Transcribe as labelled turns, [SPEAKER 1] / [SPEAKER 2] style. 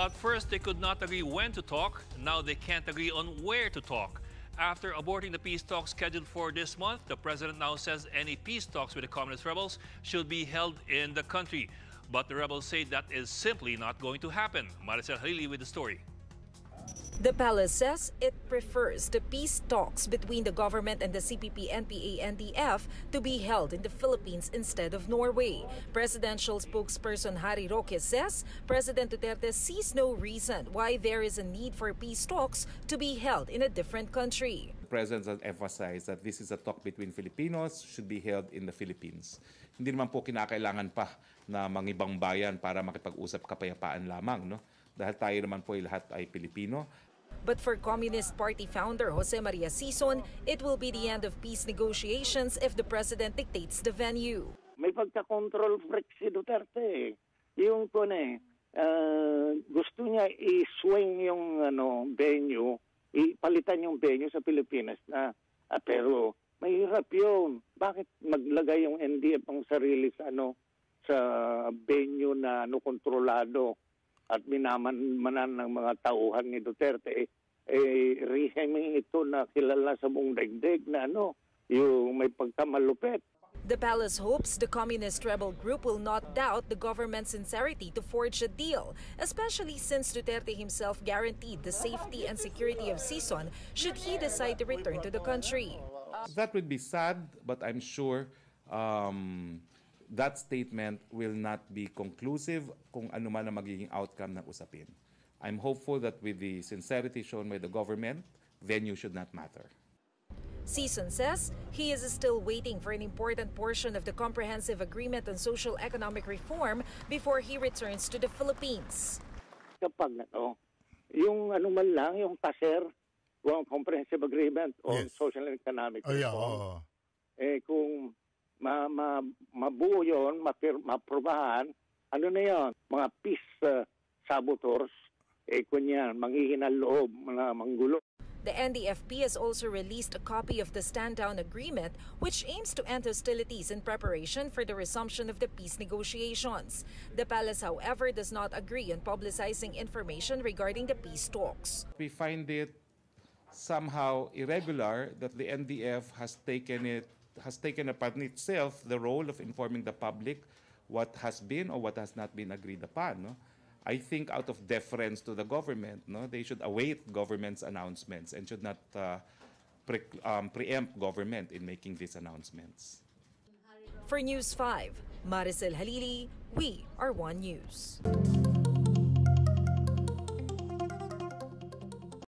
[SPEAKER 1] At first, they could not agree when to talk. Now they can't agree on where to talk. After aborting the peace talks scheduled for this month, the president now says any peace talks with the communist rebels should be held in the country. But the rebels say that is simply not going to happen. Maricel Halili with the story.
[SPEAKER 2] The palace says it prefers the peace talks between the government and the CPP, NPA, NDF to be held in the Philippines instead of Norway. Presidential spokesperson Harry Roque says President Duterte sees no reason why there is a need for peace talks to be held in a different country.
[SPEAKER 3] The President has emphasized that this is a talk between Filipinos, should be held in the Philippines. Hindi naman po kinakailangan pa na mangibang bayan para makipag-usap kapayapaan lamang. No? Dahil tayo naman po ay lahat ay Pilipino.
[SPEAKER 2] But for Communist Party founder Jose Maria Sison, it will be the end of peace negotiations if the president dictates the venue.
[SPEAKER 4] May pagka-control freak si Duterte. eh. Yung na eh, ah, gusto niya i-swing yung ano, venue, ipalitan yung venue sa Pilipinas na ah, pero mahirap yun. Bakit maglagay yung NDF ang sarili sa ano sa venue na ano kontrolado at minamanan ng mga tauhan ni Duterte eh, eh regime ito na kilala sa buong daigdig na ano yung may pagkamalupit
[SPEAKER 2] The palace hopes the communist rebel group will not doubt the government's sincerity to forge a deal, especially since Duterte himself guaranteed the safety and security of Sison should he decide to return to the country.
[SPEAKER 3] That would be sad, but I'm sure um, that statement will not be conclusive kung ano man ang magiging outcome ng usapin. I'm hopeful that with the sincerity shown by the government, venue should not matter.
[SPEAKER 2] Sison says he is still waiting for an important portion of the comprehensive agreement on social economic reform before he returns to the Philippines.
[SPEAKER 4] kapag ano yung ano man lang yung TASER yung comprehensive agreement on
[SPEAKER 5] Yes.
[SPEAKER 4] social and economic
[SPEAKER 5] Oh, yeah,
[SPEAKER 4] reform
[SPEAKER 5] oo.
[SPEAKER 4] eh kung ma, ma, mabuo yun, mapir, maprobahan, ano na yon mga peace uh, saboteurs, eh kunyan, manghihinang loob, mga manggulo.
[SPEAKER 2] The NDFP has also released a copy of the stand down agreement, which aims to end hostilities in preparation for the resumption of the peace negotiations. The palace, however, does not agree on publicizing information regarding the peace talks.
[SPEAKER 3] We find it somehow irregular that the NDF has taken it has taken upon itself the role of informing the public what has been or what has not been agreed upon. No? I think out of deference to the government, no, they should await government's announcements and should not uh, pre- um, preempt government in making these announcements.
[SPEAKER 2] For News 5, Maricel Halili, we are One News.